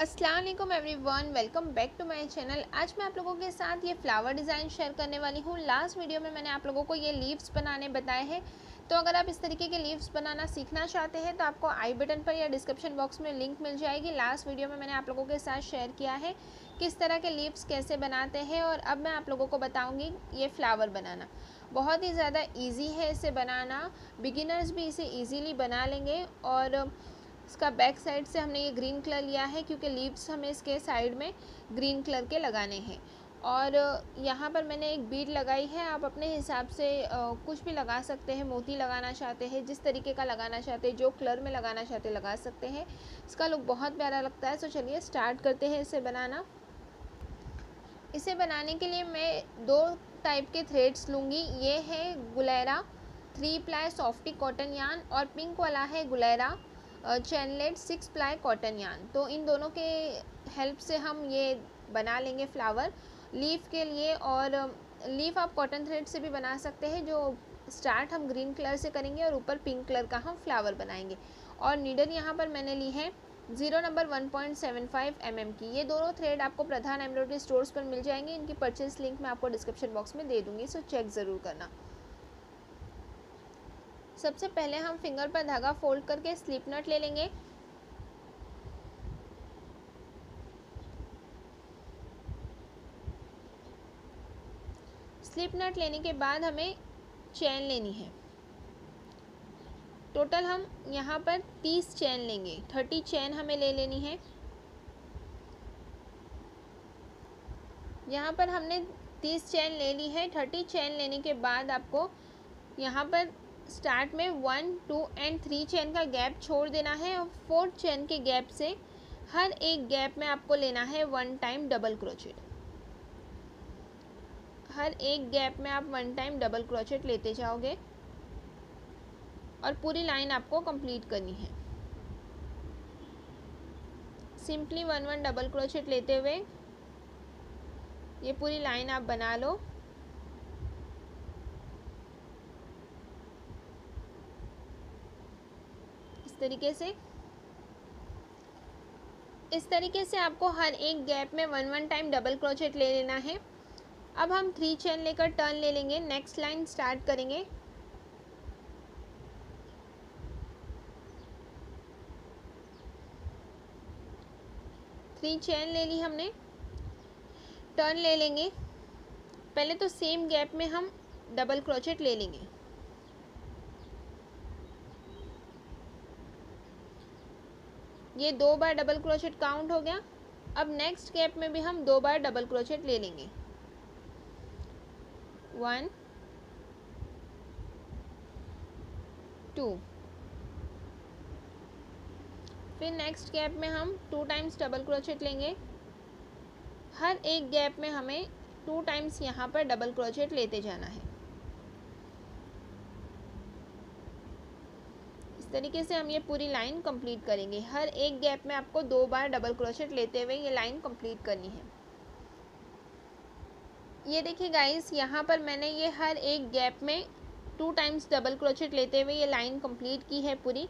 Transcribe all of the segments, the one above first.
Aslam everyone welcome back to my channel आज मैं आप लोगों के साथ ये फ्लावर डिज़ाइन शेयर करने वाली हूँ। लास्ट वीडियो में मैंने आप लोगों को ये लीव्स बनाने बताए हैं। तो अगर आप इस तरीके के लीव्स बनाना सीखना चाहते हैं तो आपको आई बटन पर या डिस्क्रिप्शन बॉक्स में लिंक मिल जाएगी। लास्ट वीडियो में मैंने आप लोगों के साथ शेयर किया है किस तरह के लीव्स कैसे बनाते हैं और अब मैं आप लोगों को बताऊँगी ये फ्लावर बनाना। बहुत ही ज़्यादा ईजी है इसे बनाना। बिगिनर्स भी इसे ईजीली बना लेंगे और इसका बैक साइड से हमने ये ग्रीन कलर लिया है क्योंकि लीव्स हमें इसके साइड में ग्रीन कलर के लगाने हैं। और यहाँ पर मैंने एक बीड लगाई है, आप अपने हिसाब से कुछ भी लगा सकते हैं, मोती लगाना चाहते हैं, जिस तरीके का लगाना चाहते हैं, जो कलर में लगाना चाहते हैं, लगा सकते हैं। इसका लुक बहुत प्यारा लगता है तो चलिए स्टार्ट करते हैं इसे बनाना। इसे बनाने के लिए मैं दो टाइप के थ्रेड्स लूँगी, ये है Gulera three ply softy cotton yarn और पिंक वाला है Gulera chainette, six ply, cotton yarn तो इन दोनों के हेल्प से हम ये बना लेंगे फ्लावर लीफ के लिए और लीफ आप कॉटन थ्रेड से भी बना सकते हैं, जो स्टार्ट हम ग्रीन कलर से करेंगे और ऊपर पिंक कलर का हम फ्लावर बनाएँगे। और नीडल यहाँ पर मैंने ली है zero number one point seven five M M की। ये दोनों थ्रेड आपको प्रधान एम्ब्रॉयडरी स्टोर्स पर मिल जाएँगे। इनकी परचेज लिंक मैं आपको डिस्क्रिप्शन बॉक्स में दे दूँगी, सो चेक ज़रूर करना। सबसे पहले हम फिंगर पर धागा फोल्ड करके स्लिप नट ले लेंगे। स्लिप नट लेने के बाद हमें चैन लेनी है। टोटल हम यहाँ पर तीस चैन लेंगे। थर्टी चैन हमें ले लेनी है। यहाँ पर हमने तीस चैन ले ली है। थर्टी चैन लेने के बाद आपको यहाँ पर स्टार्ट में one, two and three chain का गैप छोड़ देना है और फोर्थ चेन के गैप से हर एक गैप में आपको लेना है वन टाइम डबल क्रोचेट। हर एक गैप में आप वन टाइम डबल क्रोचेट लेते जाओगे और पूरी लाइन आपको कंप्लीट करनी है। Simply one one double crochet लेते हुए ये पूरी लाइन आप बना लो। तरीके से, इस तरीके से आपको हर एक गैप में one one time double crochet ले लेना है। अब हम थ्री चेन लेकर टर्न ले लेंगे नेक्स्ट लाइन स्टार्ट करेंगे। थ्री चेन ले ली हमने टर्न ले लेंगे। पहले तो सेम गैप में हम डबल क्रोचेट ले लेंगे। ये दो बार डबल क्रोचेट काउंट हो गया। अब नेक्स्ट गैप में भी हम दो बार डबल क्रोचेट ले लेंगे। वन टू फिर नेक्स्ट गैप में हम टू टाइम्स डबल क्रोचेट लेंगे। हर एक गैप में हमें टू टाइम्स यहाँ पर डबल क्रोचेट लेते जाना है। तरीके से हम ये पूरी लाइन कंप्लीट करेंगे। हर एक गैप में आपको दो बार डबल क्रोशेट लेते हुए ये लाइन कंप्लीट करनी है। ये देखिए गाइस यहाँ पर मैंने ये हर एक गैप में टू टाइम्स डबल क्रोशेट लेते हुए ये लाइन कंप्लीट की है पूरी।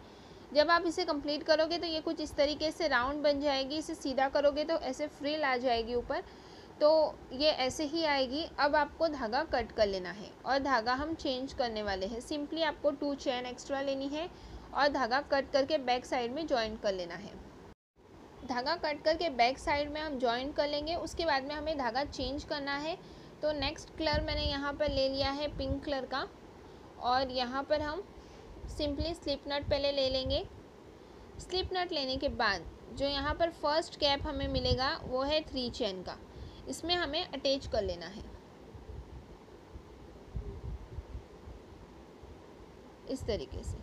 जब आप इसे कंप्लीट करोगे तो ये कुछ इस तरीके से राउंड बन जाएगी, इसे सीधा करोगे तो ऐसे फ्रिल आ जाएगी ऊपर। तो ये ऐसे ही आएगी। अब आपको धागा कट कर लेना है और धागा हम चेंज करने वाले हैं। सिंपली आपको टू चैन एक्स्ट्रा लेनी है। और धागा कट करके बैक साइड में ज्वाइन कर लेना है। धागा कट करके बैक साइड में हम ज्वाइन कर लेंगे, उसके बाद में हमें धागा चेंज करना है। तो नेक्स्ट कलर मैंने यहाँ पर ले लिया है पिंक कलर का और यहाँ पर हम सिंपली स्लिप नट पहले ले लेंगे। स्लिप नट लेने के बाद जो यहाँ पर फ़र्स्ट कैप हमें मिलेगा, वो है थ्री चेन का। इसमें हमें अटैच कर लेना है। इस तरीके से।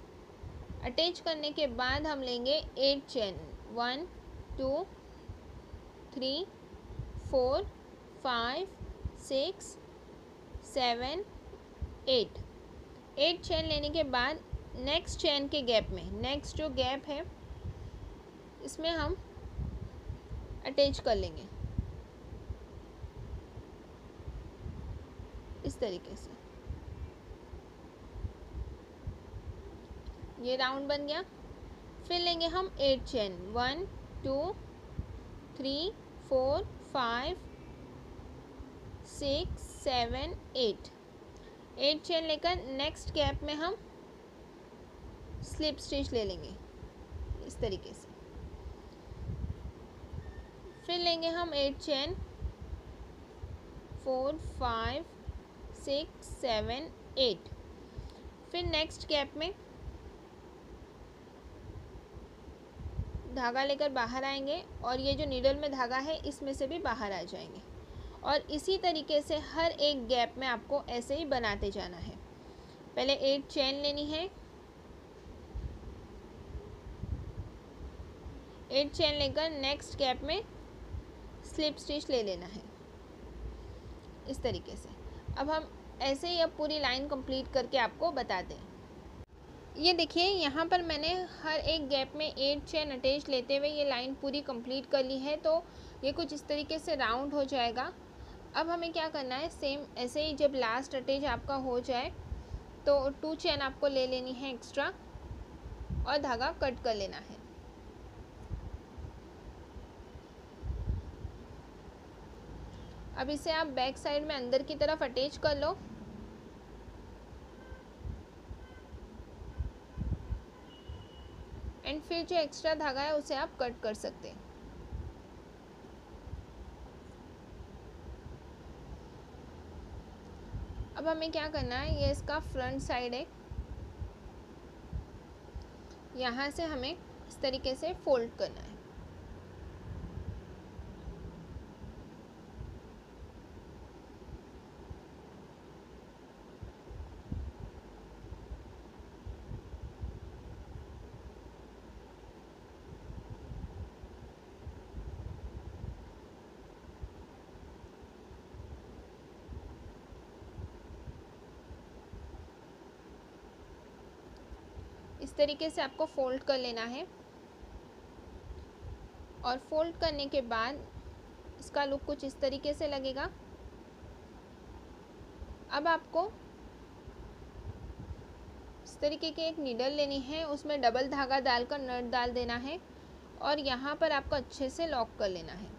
अटैच करने के बाद हम लेंगे eight chain. One, two, three, four, five, six, seven, eight. Eight chain लेने के बाद नेक्स्ट चेन के गैप में, नेक्स्ट जो गैप है, इसमें हम अटैच कर लेंगे। इस तरीके से। ये राउंड बन गया। फिर लेंगे हम eight chain one two three four five six seven eight eight chain लेकर नेक्स्ट गैप में हम स्लिप स्टिच ले लेंगे इस तरीके से। फिर लेंगे हम eight chain four five six seven eight फिर नेक्स्ट गैप में धागा लेकर बाहर आएँगे और ये जो नीडल में धागा है, इसमें से भी बाहर आ जाएँगे। और इसी तरीके से हर एक गैप में आपको ऐसे ही बनाते जाना है। पहले एट चेन लेनी है। एट चेन लेकर नेक्स्ट गैप में स्लिप स्टिच ले लेना है। इस तरीके से। अब हम ऐसे ही अब पूरी लाइन कंप्लीट करके आपको बता दें। ये देखिए, यहाँ पर मैंने हर एक गैप में एट चेन अटैच लेते हुए ये लाइन पूरी कंप्लीट कर ली है तो ये कुछ इस तरीके से राउंड हो जाएगा। अब हमें क्या करना है, सेम ऐसे ही जब लास्ट अटैच आपका हो जाए तो टू चेन आपको ले लेनी है एक्स्ट्रा और धागा कट कर लेना है। अब इसे आप बैक साइड में अंदर की तरफ़ अटैच कर लो। एंड फिर जो एक्स्ट्रा धागा है, उसे आप कट कर सकते हैं। अब हमें क्या करना है? ये इसका फ्रंट साइड है। यहाँ से हमें इस तरीके से फोल्ड करना है इस तरीके से आपको फोल्ड कर लेना है। और फोल्ड करने के बाद इसका लुक कुछ इस तरीके से लगेगा। अब आपको इस तरीके के एक नीडल लेनी है, उसमें डबल धागा डालकर नट डाल देना है और यहाँ पर आपको अच्छे से लॉक कर लेना है।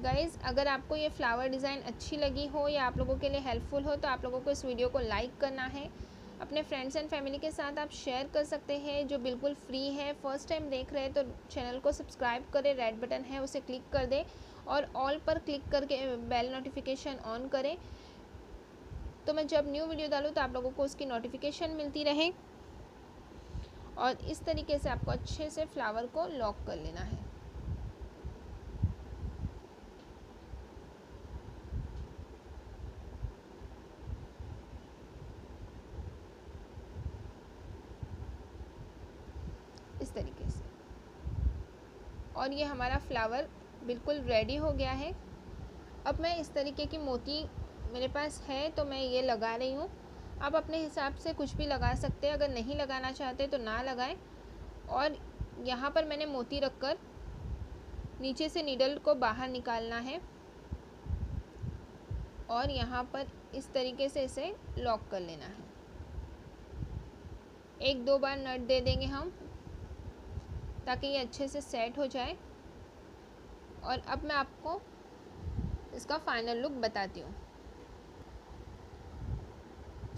गाइज़ अगर आपको ये फ्लावर डिज़ाइन अच्छी लगी हो या आप लोगों के लिए हेल्पफुल हो तो आप लोगों को इस वीडियो को लाइक करना है। अपने फ्रेंड्स एंड फैमिली के साथ आप शेयर कर सकते हैं, जो बिल्कुल फ्री है। फ़र्स्ट टाइम देख रहे हैं तो चैनल को सब्सक्राइब करें रेड बटन है, उसे क्लिक कर दें और ऑल पर क्लिक करके बेल नोटिफिकेशन ऑन करें। तो मैं जब न्यू वीडियो डालूँ तो आप लोगों को उसकी नोटिफिकेशन मिलती रहे। और इस तरीके से आपको अच्छे से फ्लावर को लॉक कर लेना है। इस तरीके से। और ये हमारा फ्लावर बिल्कुल रेडी हो गया है। अब मैं इस तरीके की मोती मेरे पास है तो मैं ये लगा रही हूँ। आप अपने हिसाब से कुछ भी लगा सकते हैं, अगर नहीं लगाना चाहते तो ना लगाएँ। और यहाँ पर मैंने मोती रखकर नीचे से नीडल को बाहर निकालना है। और यहाँ पर इस तरीके से इसे लॉक कर लेना है। एक दो बार नट दे देंगे हम। ताकि ये अच्छे से सेट हो जाए। और अब मैं आपको इसका फाइनल लुक बताती हूँ।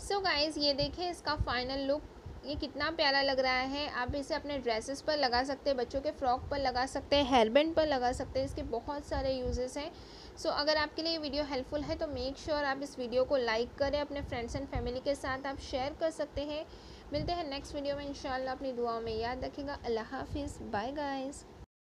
सो गाइज़ ये देखें इसका फाइनल लुक ये कितना प्यारा लग रहा है। आप इसे अपने ड्रेसेस पर लगा सकते हैं बच्चों के फ्रॉक पर लगा सकते हैं हेयर बैंड पर लगा सकते हैं इसके बहुत सारे यूजेस हैं। सो so, अगर आपके लिए वीडियो हेल्पफुल है तो मेक श्योर sure आप इस वीडियो को लाइक करें अपने फ्रेंड्स एंड फैमिली के साथ आप शेयर कर सकते हैं। मिलते हैं नेक्स्ट वीडियो में, इंशाल्लाह अपनी दुआओं में याद रखिएगा। अल्लाह हाफिज़। Bye guys